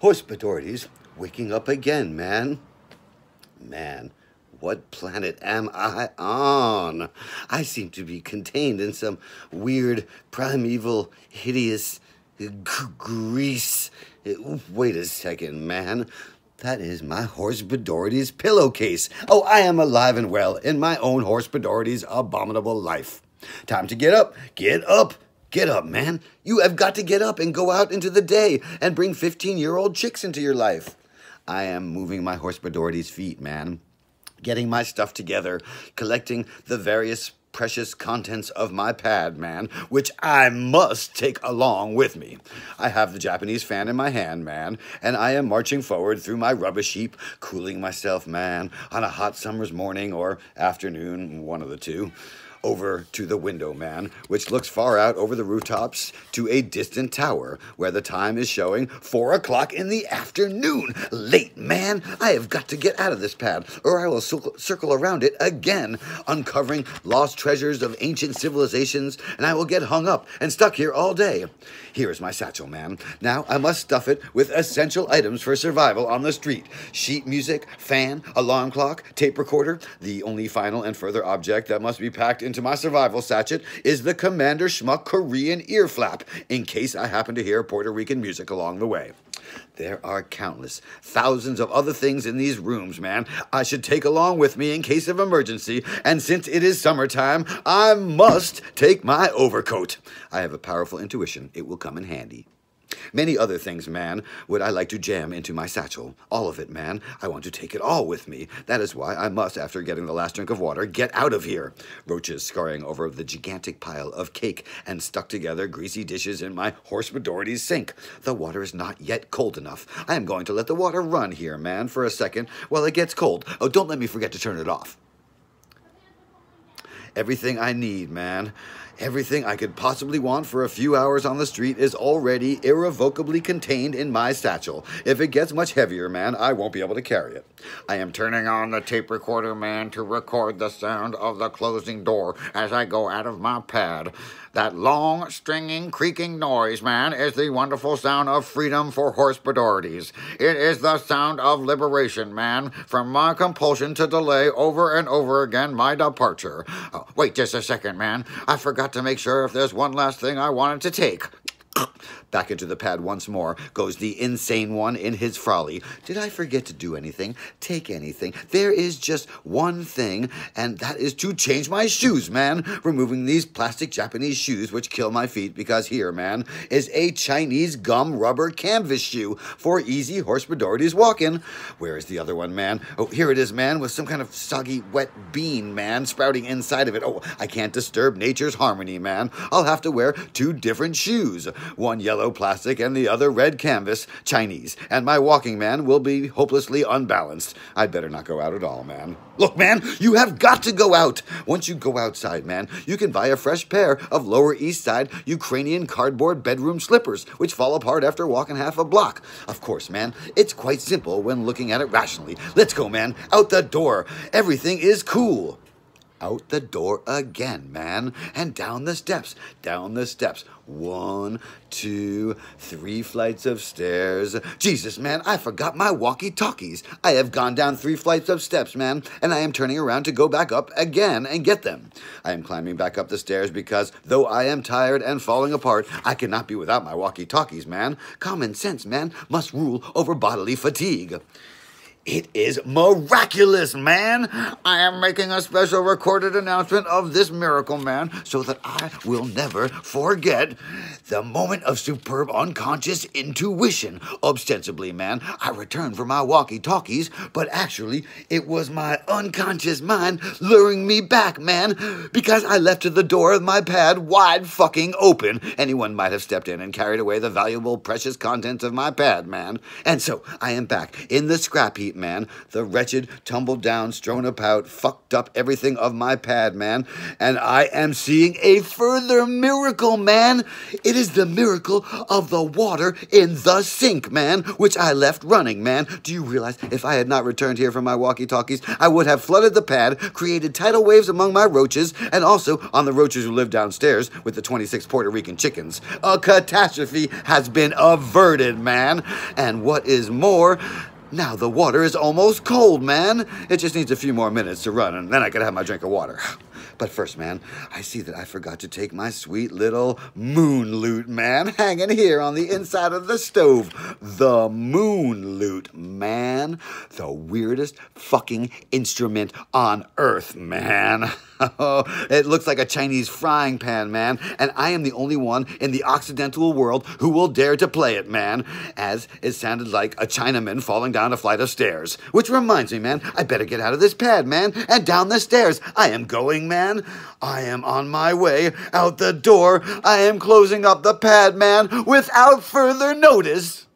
Horse Badorties waking up again, man. Man, what planet am I on? I seem to be contained in some weird, primeval, hideous grease. Wait a second, man. That is my horse pillowcase. Oh, I am alive and well in my own horse abominable life. Time to get up. Get up. Get up, man. You have got to get up and go out into the day and bring 15 year old chicks into your life. I am moving my horse Badorties feet, man. Getting my stuff together, collecting the various precious contents of my pad, man, which I must take along with me. I have the Japanese fan in my hand, man, and I am marching forward through my rubbish heap, cooling myself, man, on a hot summer's morning or afternoon, one of the two over to the window, man, which looks far out over the rooftops to a distant tower where the time is showing four o'clock in the afternoon. Late, man. I have got to get out of this pad, or I will circle around it again, uncovering lost treasures of ancient civilizations, and I will get hung up and stuck here all day. Here is my satchel, man. Now I must stuff it with essential items for survival on the street sheet music, fan, alarm clock, tape recorder. The only final and further object that must be packed into my survival satchel is the Commander Schmuck Korean ear flap, in case I happen to hear Puerto Rican music along the way. There are countless, thousands of other things in these rooms, man, I should take along with me in case of emergency, and since it is summertime, I must take my overcoat. I have a powerful intuition. It will come in handy. Many other things, man, would I like to jam into my satchel. All of it, man. I want to take it all with me. That is why I must, after getting the last drink of water, get out of here. Roaches scurrying over the gigantic pile of cake and stuck together greasy dishes in my horse Badorties sink. The water is not yet cold enough. I am going to let the water run here, man, for a second while it gets cold. Oh, don't let me forget to turn it off. Everything I need, man. Everything I could possibly want for a few hours on the street is already irrevocably contained in my satchel. If it gets much heavier, man, I won't be able to carry it. I am turning on the tape recorder, man, to record the sound of the closing door as I go out of my pad. That long, stringing, creaking noise, man, is the wonderful sound of freedom for horse Badorties. It is the sound of liberation, man, from my compulsion to delay over and over again my departure. Wait just a second, man. I forgot to make sure if there's one last thing I wanted to take. Back into the pad once more goes the insane one in his frolly. Did I forget to do anything? Take anything? There is just one thing, and that is to change my shoes, man. Removing these plastic Japanese shoes which kill my feet because here, man, is a Chinese gum rubber canvas shoe for easy horse Badorties walking. Where is the other one, man? Oh, here it is, man, with some kind of soggy wet bean, man, sprouting inside of it. Oh, I can't disturb nature's harmony, man. I'll have to wear two different shoes. One yellow yellow plastic and the other red canvas, Chinese, and my walking man will be hopelessly unbalanced. I'd better not go out at all, man. Look, man, you have got to go out. Once you go outside, man, you can buy a fresh pair of Lower East Side Ukrainian cardboard bedroom slippers, which fall apart after walking half a block. Of course, man, it's quite simple when looking at it rationally. Let's go, man, out the door. Everything is cool out the door again, man, and down the steps, down the steps. One, two, three flights of stairs. Jesus, man, I forgot my walkie talkies. I have gone down three flights of steps, man, and I am turning around to go back up again and get them. I am climbing back up the stairs because, though I am tired and falling apart, I cannot be without my walkie talkies, man. Common sense, man, must rule over bodily fatigue. It is miraculous, man. I am making a special recorded announcement of this miracle, man, so that I will never forget the moment of superb unconscious intuition. Ostensibly, man, I returned for my walkie talkies, but actually, it was my unconscious mind luring me back, man, because I left the door of my pad wide fucking open. Anyone might have stepped in and carried away the valuable, precious contents of my pad, man. And so I am back in the scrap heap man. The wretched, tumbled down, strewn about, fucked up everything of my pad, man. And I am seeing a further miracle, man. It is the miracle of the water in the sink, man, which I left running, man. Do you realize if I had not returned here from my walkie talkies, I would have flooded the pad, created tidal waves among my roaches, and also on the roaches who live downstairs with the 26 Puerto Rican chickens. A catastrophe has been averted, man. And what is more, now the water is almost cold, man. It just needs a few more minutes to run, and then I can have my drink of water. But first, man, I see that I forgot to take my sweet little moon lute, man, hanging here on the inside of the stove. The moon lute, man. The weirdest fucking instrument on earth, man. Oh, it looks like a Chinese frying pan, man, and I am the only one in the Occidental world who will dare to play it, man, as it sounded like a Chinaman falling down a flight of stairs. Which reminds me, man, I better get out of this pad, man, and down the stairs. I am going, man. I am on my way out the door. I am closing up the pad, man, without further notice.